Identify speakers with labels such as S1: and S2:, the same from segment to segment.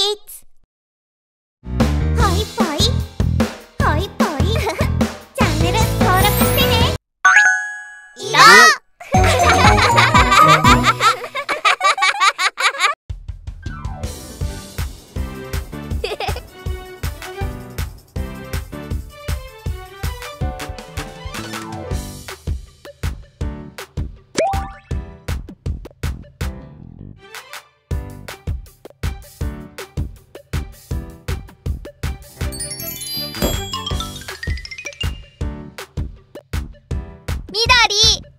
S1: it. みどり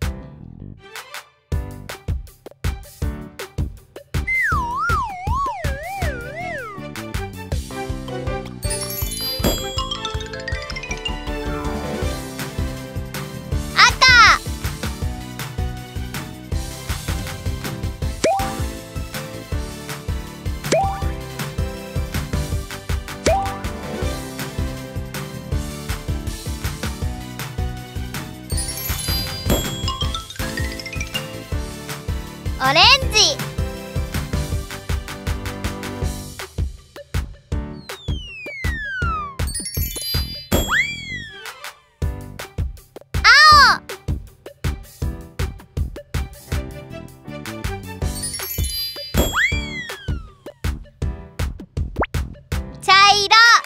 S1: 色。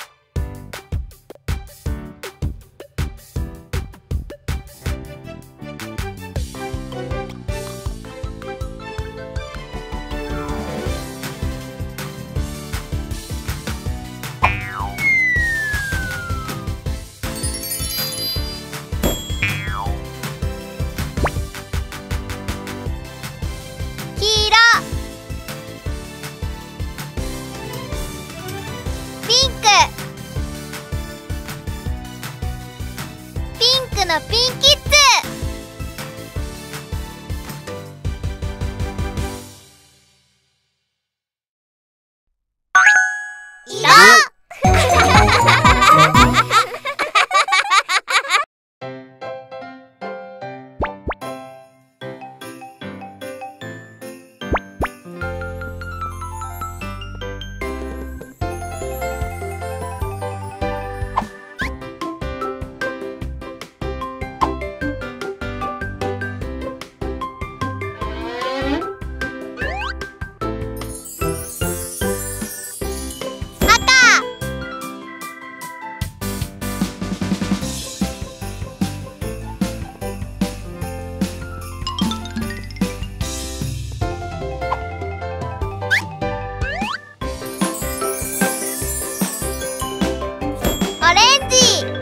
S1: オレンジ。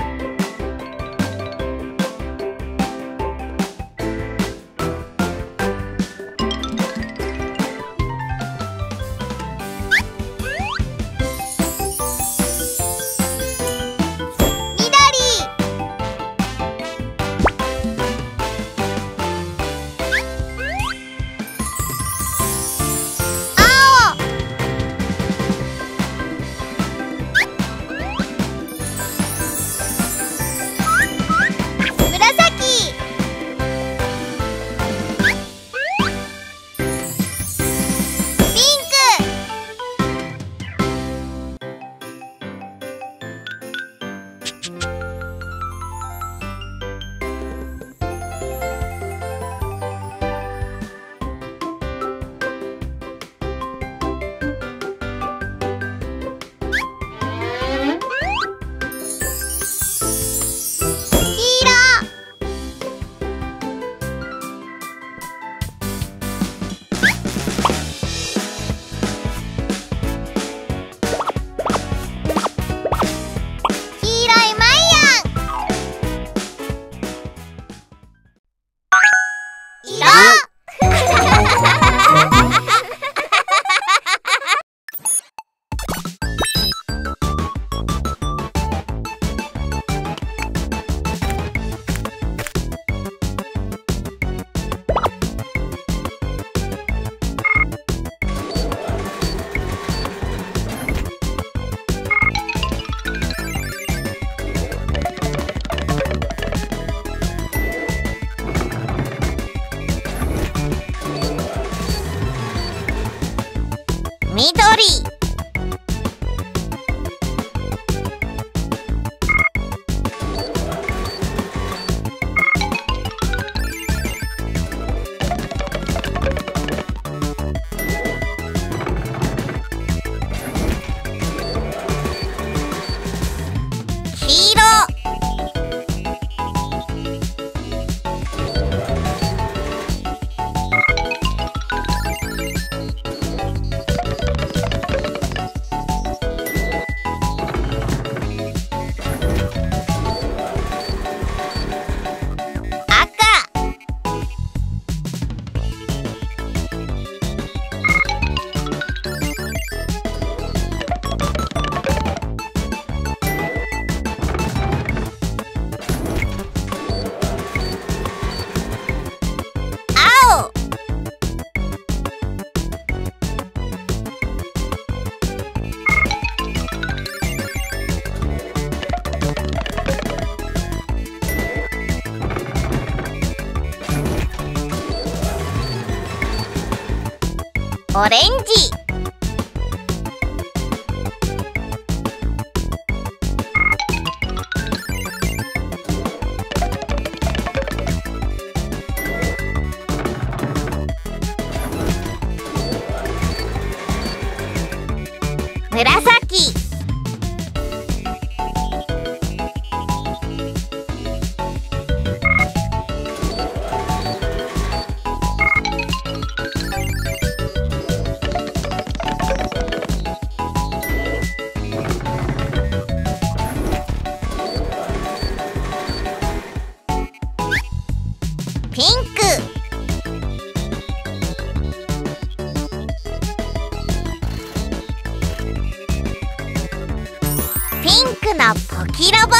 S1: ーリーオレンジ。紫。なポキラボ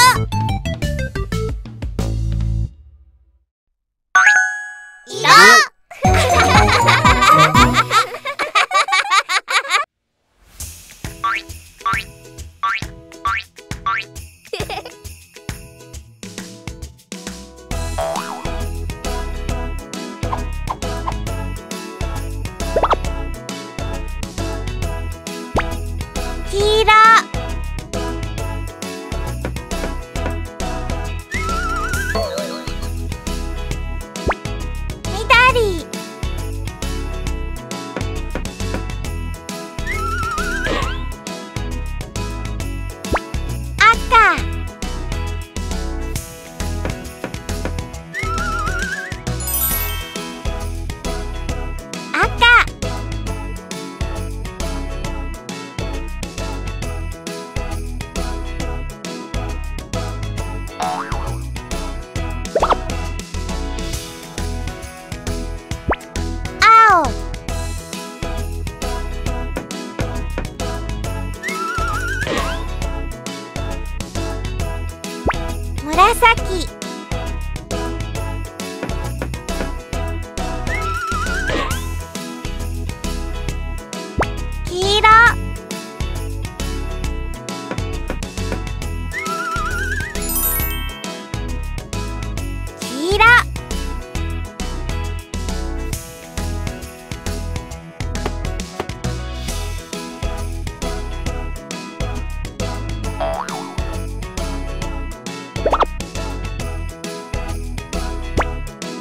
S1: さき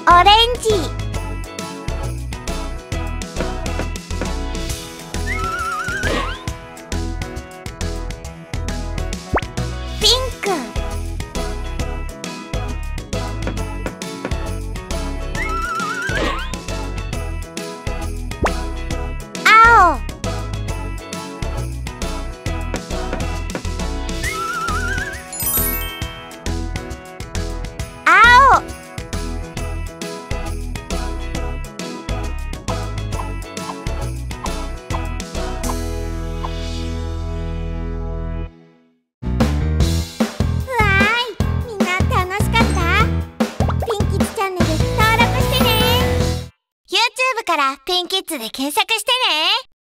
S1: オレンキッズで検索してね。